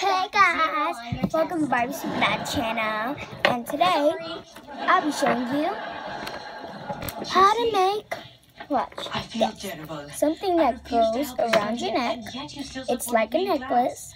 Hey guys, welcome to Barbie Super Dad channel, and today I'll be showing you how to make watch this. something that goes around your neck. and yet you still It's like a me in class. necklace,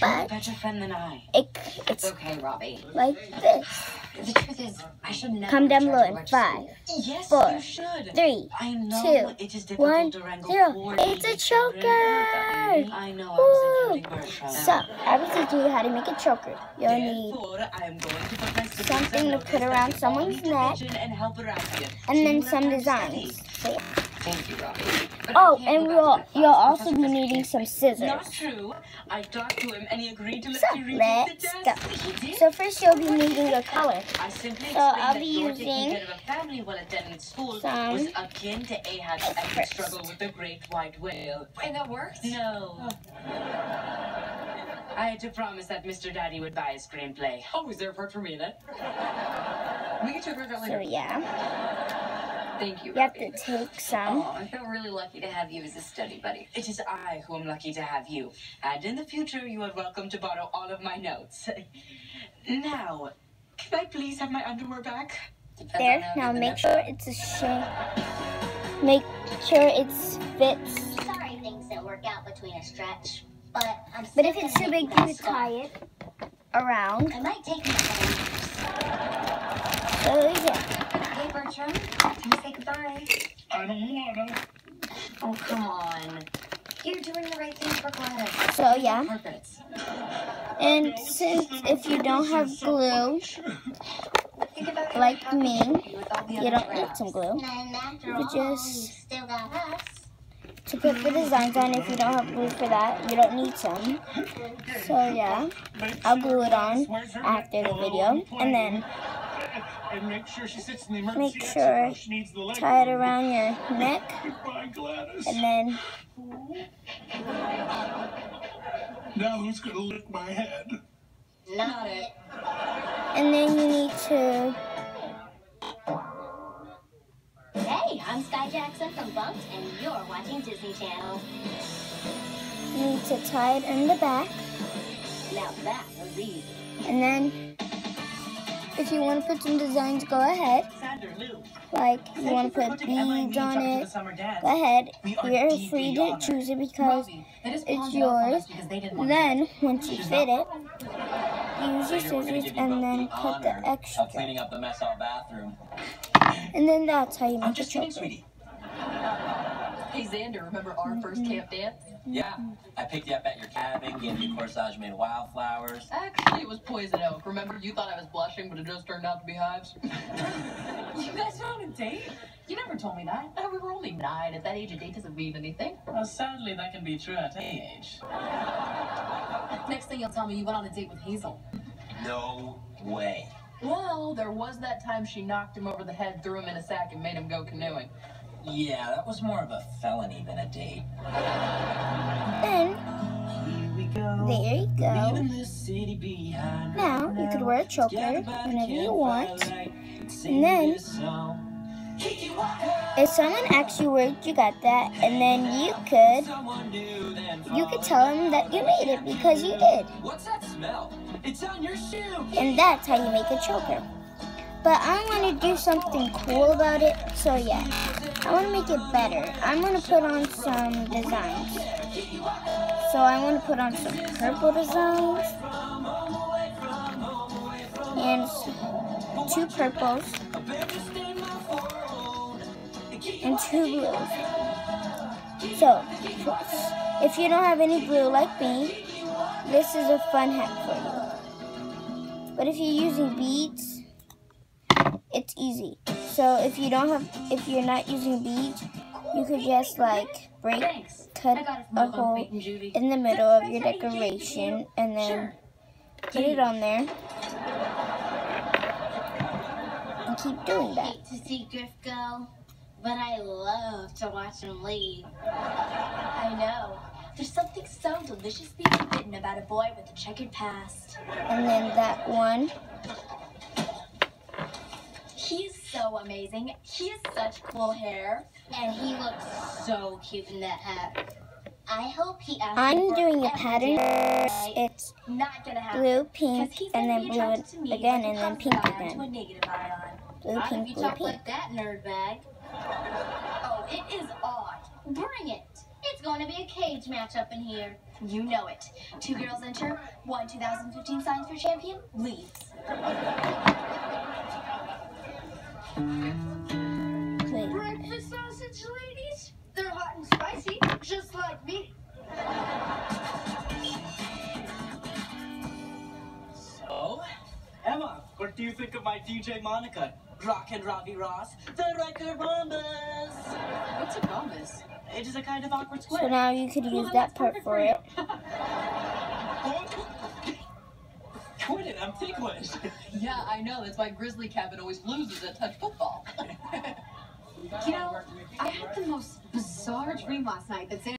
but better friend than I. it It's it's okay, Ravi. like this. The truth is, I should never. Come down below in five, Yes, Four, you should. three, I know two, it one, zero. It's a choker. I know, I Woo. was including Bertram. So I will teach you how to make a choker. You'll need Therefore, I am going to put my siblings something to put around someone's all need to neck, and help around here. and then some designs. So, yeah. Thank you, Ravi. But Oh, and we'll back to my you'll also be needing some scissors. Not true. I talked to him and he agreed to let So me retake let's the go. test. He did. So first you'll be needing a color. I simply So I'll be using taking care of a family while attending school some was akin to Ahab's epic struggle with the great white whale. And that worked? No. Oh. I had to promise that Mr. Daddy would buy a screenplay. Oh, is there a part for me in it? We can check it out So later. yeah, Thank you, you have to take some. Oh, I feel really lucky to have you as a study buddy. It is I who am lucky to have you, and in the future you are welcome to borrow all of my notes. Now, can I please have my underwear back? Depends There. Now good the make next- sure it's a shape. Make sure it fits. Sorry things don't work out between a stretch, but I'm But still if it's gonna too big, you this could tie it around. I might take my So yeah. Can say goodbye? I don't wanna. Oh, come on. Oh, You're doing the right thing for Gladys. So yeah. Carpets. And since if you don't have glue, Think about how like me, you'll be with all the you don't need some glue. You just- you still got us. to put the designs on. If you don't have glue for that, you don't need some. So yeah, I'll glue it on after the video, and then And make sure she sits in the Make emergency exit sure. She needs the leg tie it around your neck, Goodbye, Gladys. and then Now who's gonna lick my head? Not it. and then you need to Hey, I'm Skai Jackson from Bunk'd, and you're watching Disney Channel. you need to tie it in the back, Now that was easy. and then if you want to put some designs, go ahead. Like you want to put putting Emma and beads on it, the summer dance. go ahead. You're free to choose it because Ravi, they just it's pawned it off on yours. us because they didn't want Then once you fit it, use your Later, we're gonna scissors and then cut the extra. Of cleaning up the mess out bathroom. And then that's how you make a just kidding, choker. Sweetie. Hey, Xander, remember our first camp dance? Yeah, I picked you up at your cabin, gave you corsage made of wildflowers. Actually, it was poison oak. Remember, you thought I was blushing, but it just turned out to be hives. you guys are on a date? You never told me that. Uh, we were only nine. At that age, a date doesn't mean anything. Well, sadly, that can be true at any age. Next thing you'll tell me, you went on a date with Hazel. No way. Well, there was that time she knocked him over the head, threw him in a sack, and made him go canoeing. Yeah, that was more of a felony than a date. Then Here we go. there you go. Leaving this city behind Now you could wear a choker Together by the whenever you want. And then- If someone asks you where you got that, and then you could Someone new, then you could tell them that you made it because you did. What's that smell? It's on your shoe. And that's how you make a choker. But I want to do something cool about it, so yeah. I want to make it better. I'm going to put on some designs. So I want to put on some purple designs. And two purples. And two blues. So, if you don't have any blue like me, this is a fun hack for you. But if you're using beads, easy. So if you don't have, if you're not using beads, you could just like break, cut I got it from a hole Pete and Judy. in the middle of your decoration and then put it on there. And keep doing that. hate to see Griff go, but I love to watch him leave. I know. There's something so deliciously forbidden about a boy with a checkered past. And then that one. So amazing. He has such cool hair. And he looks so cute in that hat. I hope he asks I'm for doing a pattern. day. It's Not gonna happen. blue, pink, and then blue me again, and then pink ion to a again. Blue, Not pink, blue, pink. like that, nerd bag. Oh, it is odd. Bring it. It's going to be a cage match up in here. You know it. Two girls enter, one 2015 Science Fair champion leaves. Wait. Breakfast sausage ladies? They're hot and spicy, just like me. So, Emma, what do you think of my DJ Monica? Rock and Ravi Ross, the record bombers. What's a rhombus? It is a kind of awkward square. So now you could use that part for you. it. Quit it, I'm ticklish. Yeah, I know. That's why Grizzly Cabin always loses at touch football. You know, I had the most bizarre dream last night that Santa